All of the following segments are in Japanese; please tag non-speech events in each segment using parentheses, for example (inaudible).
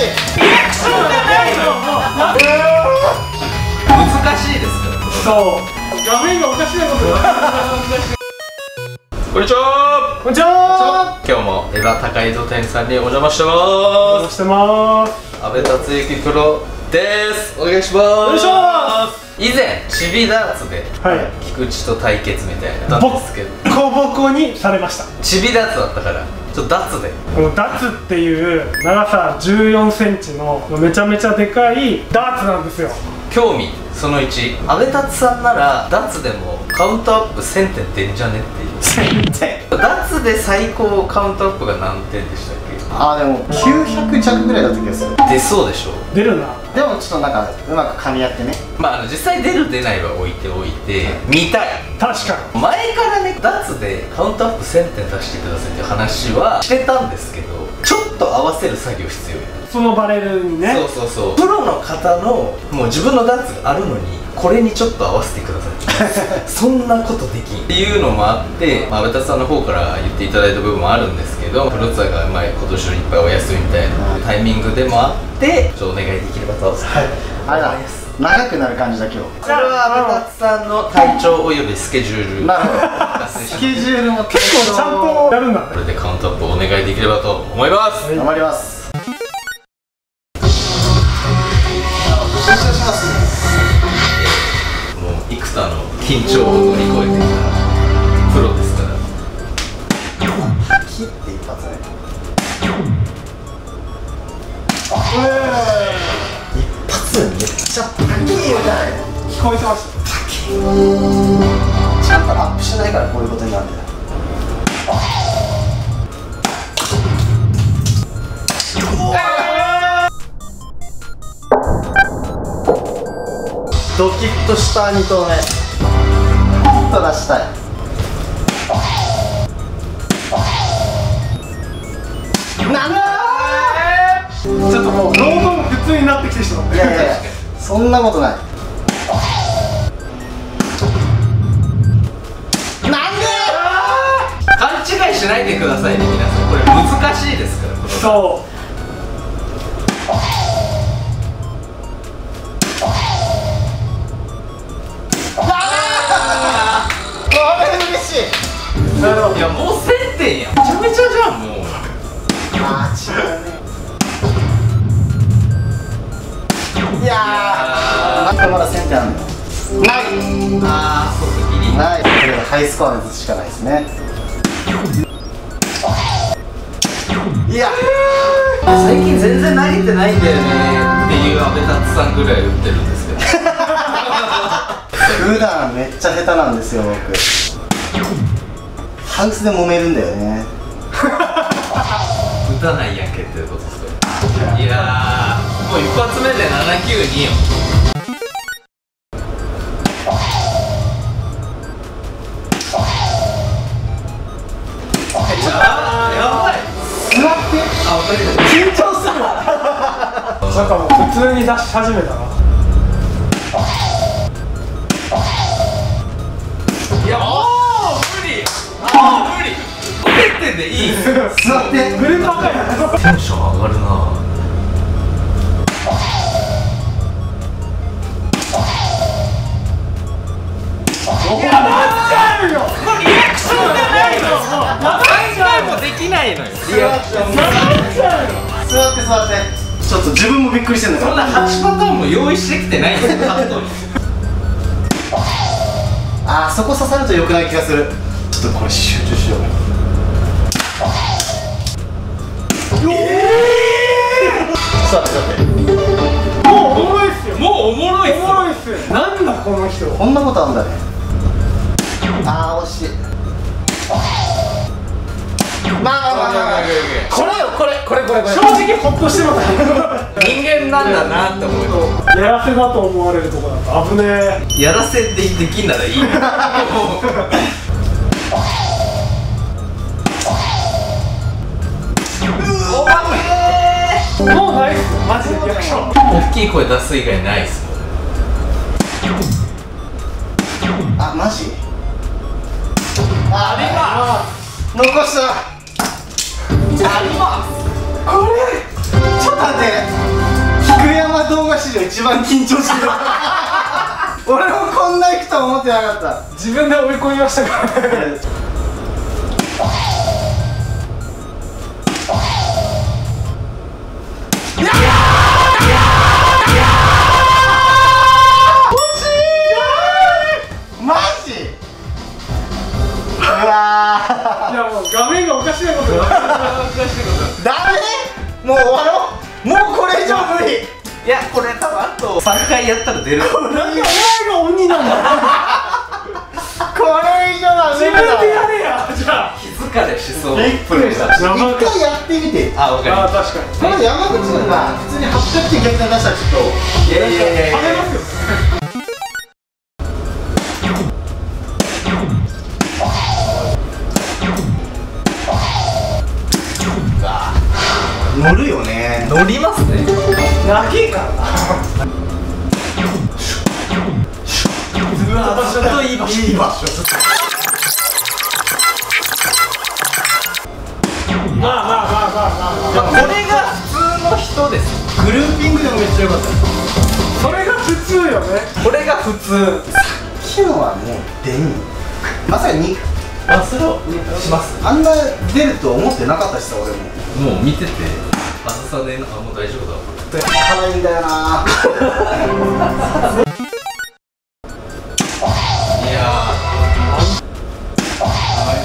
難しいですそう画面がおかしいことこんにちは。こんにちは。今日もエヴァ高井戸店さんにお邪魔しておま邪魔してます。阿部達之プロです。お願いします。お願いします。以前チビダーツではい。菊池と対決みたいなボなんですけど。コボコにされました。チビダーツだったからちょっとダーツで。このダツっていう長さ1 4センチのめちゃめちゃでかいダーツなんですよ。興味その1阿部達さんならダーツでもカウントアップ1000点出んじゃねっていう。全然ダーツで最高カウントアップが何点でしたっあーでも900弱ぐらいだった気がする。け出そうでしょ。出るなでもちょっとなんかうまく噛み合ってね。まああの実際出る出ないは置いておいて見たい。確か前からねダーツでカウントアップ1000点出してくださいっていう話はしてたんですけどちょっと合わせる作業必要よにそのバレルにね。そうそうそう。プロの方のもう自分のダーツがあるのにこれにちょっと合わせてください。(laughs) そんなことできん。っていうのもあって、まあ、阿部達さんの方から言っていただいた部分もあるんですけどプロツアーが前今年のいっぱいお休みみたいなタイミングでもあってちょっとお願いできればとはい。あれだ長くなる感じだ今これは阿部達さんの体調およびスケジュール。日なるほど。(laughs) ス奨ケジュールも結構ちゃんとやるんだね。これでカウントアップお願いできればと思います、はい頑張ります。う幾多の緊張を乗り越えてきたプロですから。切って一発ね一発めっちゃ高いよ聞こえてましたちゃんとアップしないからこういうことになるんだよドキッとした2投目。ヒット出したい。なんだちょっともうロードも普通になってきてしまって。いやいやいやそんなことない。なんで？勘違いしないでくださいね皆さん。これ難しいですから。このそう。いなるほどいやもう1000点やんめちゃめちゃじゃんもうあー！違ういやー。まだまだ1000点あるのない。ああそうかギリ。ない。これでハイスコアで打つしかないですね。いや。最近全然投げてないんだよねっていう阿部達さんぐらい打ってるんですけど。普段めっちゃ下手なんですよ僕。ハウスで揉めるんだよね。(laughs) 打たないやんけってことですかもう一発目で792よあーやばい座ってあわかりました緊張するわなんかもう普通に出し始めたない。やもう無理もう無理折れてでいい座ってないのよ。リアクションなっちゃうよ座って座って。ちょっと自分もびっくりしてんだから。そんな8パターンも用意してきてないんですよ。カットにあーそこ刺さると良くない気がする。ちょっとこれ集中しよう座って座って。もうおもろいっすよ。もうおもろいっすおもろいっすよ。なんだこの人。こんなことあるんだね。あー惜しいまあまあまあまあこれよこれこれこれこれ正直ホッとしてます人間なんだなって思うやらせだと思われるとこだと危ねえやらせでできんならいいおまめもうないっすマジ？でリアクション大きい声出す。以外ないっすあマジああ残した。りますこれちょっ待って。菊山動画史上一番緊張してる。俺もこんな行くとは思ってなかった。自分で追い込みましたからねこれ多分あと3回やったら出る。なんでお前が鬼なんだ (laughs) これ以上は無自理だ分でやれや。じゃ気疲れしそうびっくりした。一回やってみて。あわかりああま確かに。この山口君が普通に800点逆転出したらちょっとすいやいやいやいや。跳ねますよ。乗るよね。乗りますね長えからなうわちょっといい場所いい場所まあまあまあまあまあまあこれが普通の人ですグルーピングでもめっちゃ良かったそれが普通よねこれが普通昨日はもう出んまさかにあそれをしますあんな出ると思ってなかったしさ俺ももう見てて浅さであもう大丈夫だ辛いんだよな。いや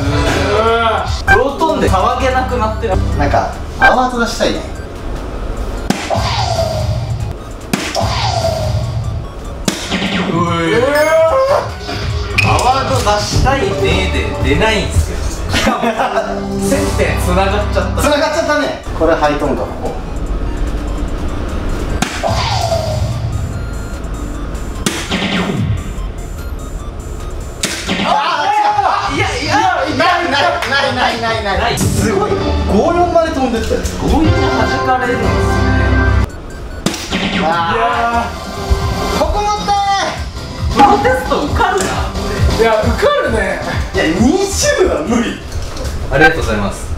うープロトンで騒げなくなってる。なんか泡と出したいね。アワード出したいねで出ないんですよしかも接点つながっちゃった。繋がっちゃったね。これハイトーンかないないないないないすごい54まで飛んでったよ強引に弾かれるんですねあいやーここ持ってプロテスト受かるないや受かるねいや20は無理ありがとうございます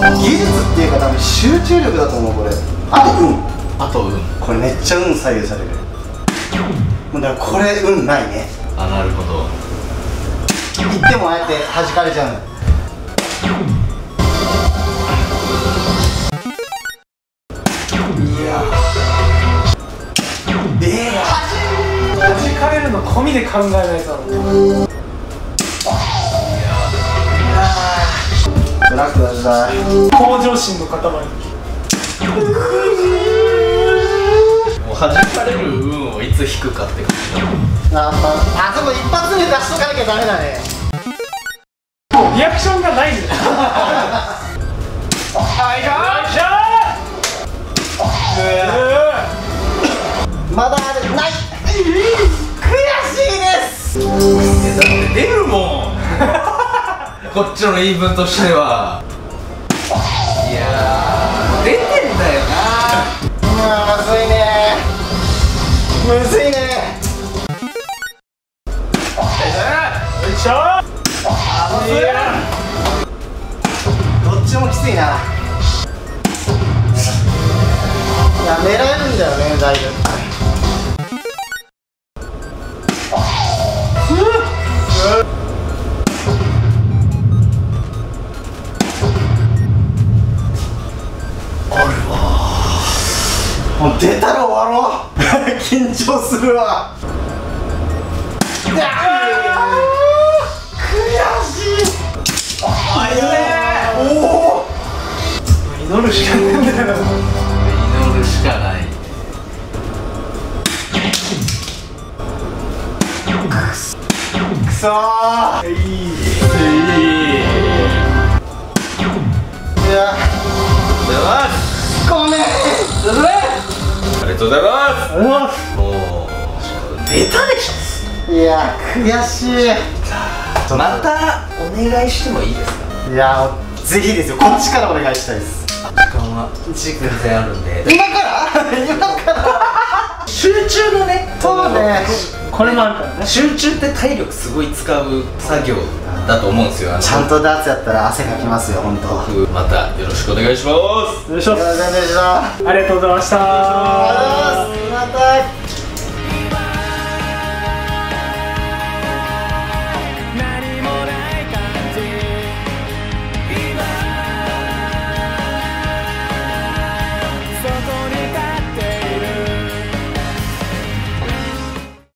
技術っていうか多分集中力だと思うこれあと運あとうん。これめっちゃ運左右される。もうだからこれ運ないね。あなるほど。行ってもああやって弾かれちゃうの。え弾かれるの込みで考えないとー、ブラックだ時代向上心の塊弾かれる運をいつ引くかって感じああそこ一発目出しとかなきゃダメだねリアクションがないんだはいよいしょまだあるない悔しいです。えだって出るもんこっちの言い分としてはいやむずいね。よいしょどっちもきついな。いや狙えるんだよねだいぶ。もう出たら終わろう。(laughs) 緊張するわ。悔しい。あやおお祈るしかねえんだよ。祈るしかないくそーいやごめんとうございます。すもう出たでしいや悔しいょまた。お願いしてもいいですか？いやぜひですよこっちからお願いしたいです時間は。全然あるんで今から今から集中のねそうねこれもあるからね集中って体力すごい使う作業だと思うんですよ。ちゃんとダーツやったら汗かきますよ本当。僕またよろしくお願いします。よろしくお願いします。ありがとうございました。ありがとうございます。また